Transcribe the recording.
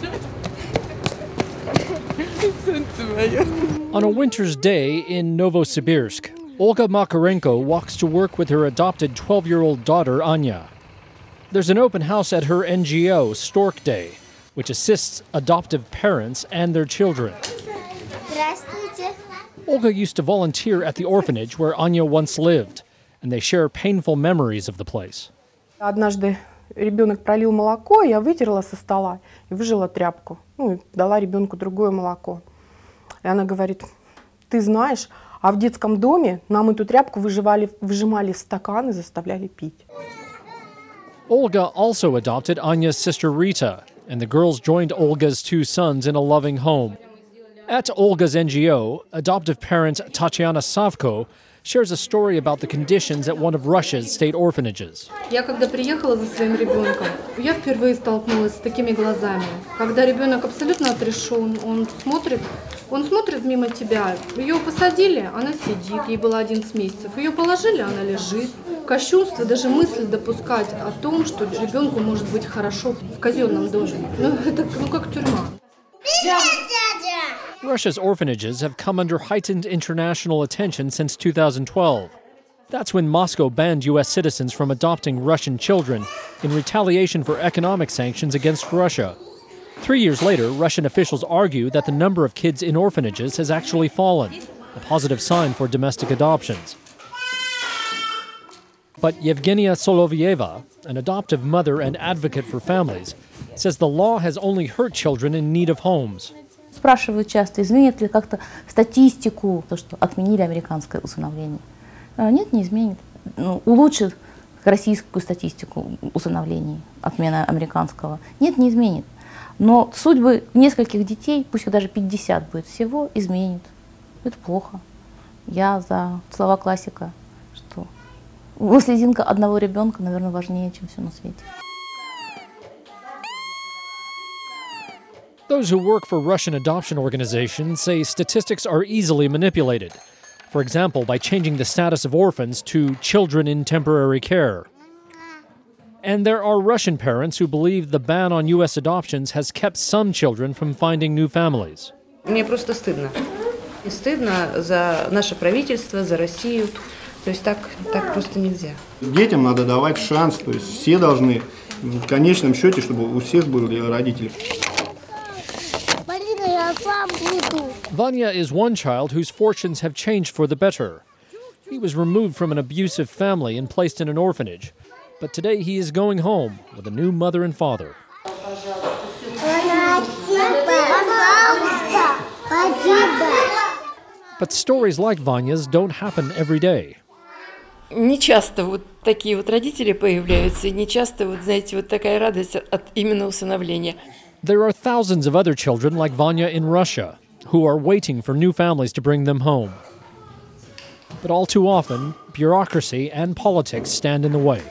On a winter's day in Novosibirsk, Olga Makarenko walks to work with her adopted 12 year old daughter, Anya. There's an open house at her NGO, Stork Day, which assists adoptive parents and their children. Здравствуйте. Olga used to volunteer at the orphanage where Anya once lived, and they share painful memories of the place. Однажды Ребенок пролил молоко, я вытерла со стола и выжила тряпку. Ну, и дала ребенку другое молоко. И она говорит, ты знаешь, а в детском доме нам эту тряпку выживали, выжимали в стакан и заставляли пить. Olga also adopted Anya's sister Rita, and the girls joined Olga's two sons in a loving home. At Olga's NGO, adoptive parent Tatiana Savko shares a story about the conditions at one of Russia's state orphanages. Я когда приехала за своим ребенком, я впервые столкнулась с такими глазами. Когда ребенок абсолютно отрешен, он смотрит, он смотрит мимо тебя. Ее посадили, она сидит, ей было 11 месяцев. Ее положили, она лежит. Кощунство, даже мысль допускать о том, что ребенку может быть хорошо в казенном доме. Ну, это ну, как тюрьма. Russia's orphanages have come under heightened international attention since 2012. That's when Moscow banned U.S. citizens from adopting Russian children in retaliation for economic sanctions against Russia. Three years later, Russian officials argue that the number of kids in orphanages has actually fallen, a positive sign for domestic adoptions. But Yevgenia Solovyeva, an adoptive mother and advocate for families, says the law has only hurt children in need of homes. Спрашивают часто, изменит ли как-то статистику, то, что отменили американское усыновление. А, Нет, не изменит. Ну, улучшит российскую статистику усыновлений, отмена американского. Нет, не изменит. Но судьбы нескольких детей, пусть их даже 50 будет всего, изменит. Это плохо. Я за слова классика, выслединка одного ребенка, наверное, важнее, чем все на свете. Those who work for Russian adoption organizations say statistics are easily manipulated. For example, by changing the status of orphans to children in temporary care. And there are Russian parents who believe the ban on U.S. adoptions has kept some children from finding new families. Мне просто стыдно. И стыдно за наше правительство, за Россию. То есть так, так просто нельзя. Детям надо давать шанс, то есть все должны в конечном счете, чтобы у всех были родители. Марина, я сам буду. Vanya is one child whose fortunes have changed for the better. He was removed from an abusive family and placed in an orphanage. But today he is going home with a new mother and father. Пожалуйста, спасибо. But stories like Vanya's don't happen every day. Не часто вот такие вот родители появляются, и не часто, вот знаете, вот такая радость от именно усыновления. There are thousands of other children like Vanya in Russia who are waiting for new families to bring them home. But all too often, bureaucracy and politics stand in the way.